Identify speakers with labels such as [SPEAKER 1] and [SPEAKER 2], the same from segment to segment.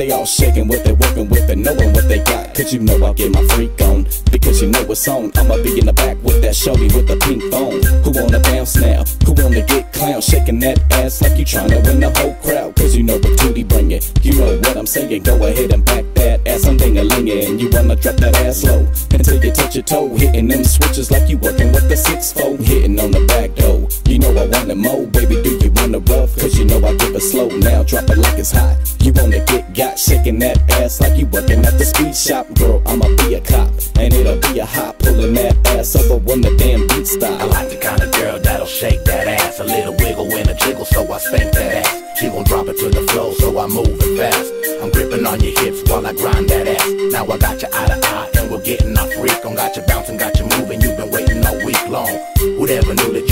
[SPEAKER 1] They all shaking what they working with and knowing what they got. Cause you know I get my freak on. Because you know it's on. I'ma be in the back with that shorty with the pink phone. Who wanna bounce now? Who wanna get clown? Shaking that ass like you tryna win the whole crowd. Cause you know what Tootie bring it. You know what I'm saying. Go ahead and back that ass. I'm ding a And you wanna drop that ass low until you touch your toe. Hitting them switches like you working with the six four. Hitting on the back door. You know I want it more. Baby, do you wanna rough? Cause you know I give it slow now. Drop it like it's hot. You wanna get got shaking that ass like you working at the speed shop. Girl, I'ma be a cop. And it'll be a hot pulling that ass over when the damn beat stop.
[SPEAKER 2] I like the kind of girl that'll shake that ass. A little wiggle and a jiggle, so I spank that ass. She gon' drop it to the floor, so I move it fast. I'm gripping on your hips while I grind that ass. Now I got you eye to eye, and we're getting off freak on. Got you bouncing, got you moving. You've been waiting all week long. Who'd ever knew that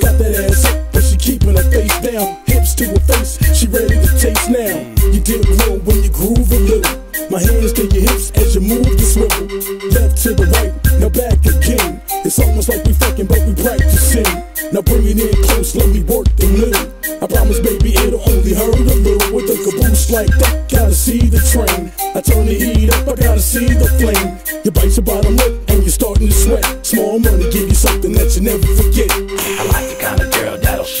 [SPEAKER 3] Got that ass up, but she keeping her face down. Hips to her face, she ready to taste now. You dip low when you groove a little. My hands to your hips as you move the swivel. Left to the right, now back again. It's almost like we fucking, but we practicing. Now bring it in close, let me work the middle. I promise, baby, it'll only hurt a little. With a caboose like that, gotta see the train. I turn the heat up, I gotta see the flame. You bite your bottom lip and you're starting to sweat. Small money give you something that you never forget.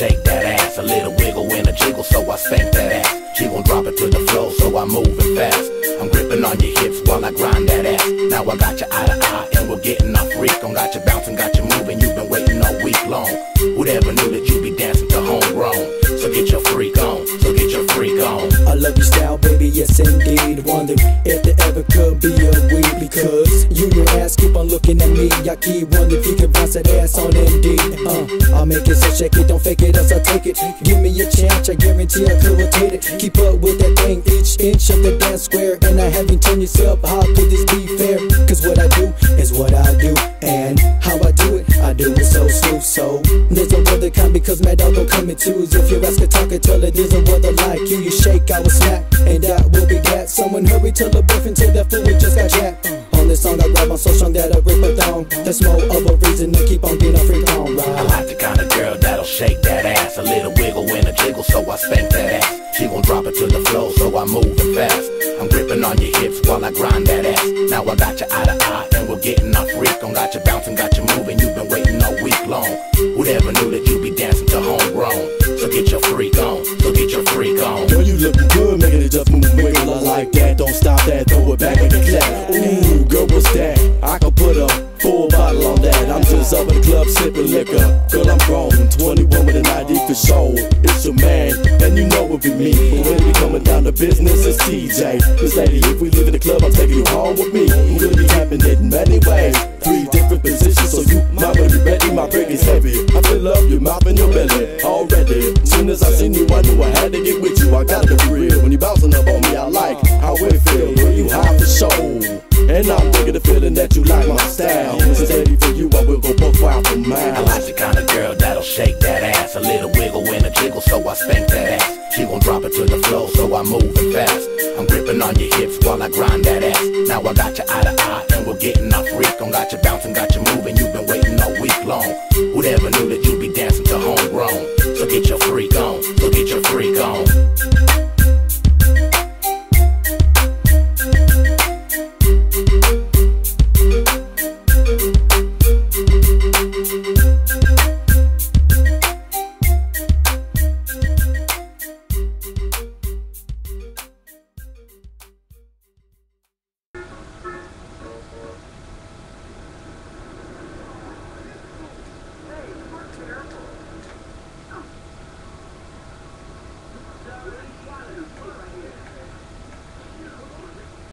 [SPEAKER 2] Shake that ass. A little wiggle and a jiggle, so I spank that ass. She gon' drop it to the floor, so I move it fast. I'm gripping on your hips while I grind that ass. Now I got you eye to eye, and we're getting off freak on. Got you bouncing, got you moving. You've been waiting all week long. Who'd ever knew that you'd be dancing to homegrown? So get your freak on, so get your freak on.
[SPEAKER 4] I love your style, baby, yes indeed. Wonder if there ever could be a we because you your ass keep on looking at me. I keep wondering if you can bounce that ass on Indeed. I'll make it so shake it, don't fake it, else I'll take it. Give me a chance, I guarantee I could rotate it. Keep up with that thing, each inch of the dance square, and I haven't turned yourself. How could this be fair? Cause what I do is what I do, and how I do it, I do it so smooth. So there's no other kind because my dog don't come in twos. If you ask a talker, tell it there's a weather like you. You shake, I will smack, and that will be that. Someone hurry till the birth until that food just got jacked. On this song I grab on so strong that I rip a thong. That's more of a reason to keep on being a
[SPEAKER 2] shake that ass. A little wiggle and a jiggle, so I spank that ass. She gon' drop it to the floor, so I move it fast. I'm gripping on your hips while I grind that ass. Now I got you eye to eye, and we're getting off freak on. Got you bouncing, got you moving. You've been waiting all week long. Who'd ever knew that you'd be dancing to homegrown? So get your freak on, so get your freak on.
[SPEAKER 3] Girl, you looking good, making it just move wiggle. Like that. Don't stop that, throw it back the clap. Ooh, girl, what's that? I can put a up in the club sipping liquor. Girl, I'm grown, 21 with an ID for show. It's your man, and you know it be me. But when we coming down to business, it's TJ. Miss Lady, if we leave in the club, I'm taking you home with me. I'm gonna be it in many ways. Three different positions, so you might be ready. My break is heavy. I feel up your mouth and your belly already. Soon as I seen you, I'm the feeling that you like my style. Since ready for you, I will go buck wild for
[SPEAKER 2] I
[SPEAKER 3] miles.
[SPEAKER 2] like the kind of girl that'll shake that ass. A little wiggle and a jiggle, so I spank that ass. She gon' drop it to the floor, so I move it fast. I'm gripping on your hips while I grind that ass. Now I got you eye to eye, and we're getting off freak on. Got you bouncing, got you moving. You've been waiting all week long. Whoever knew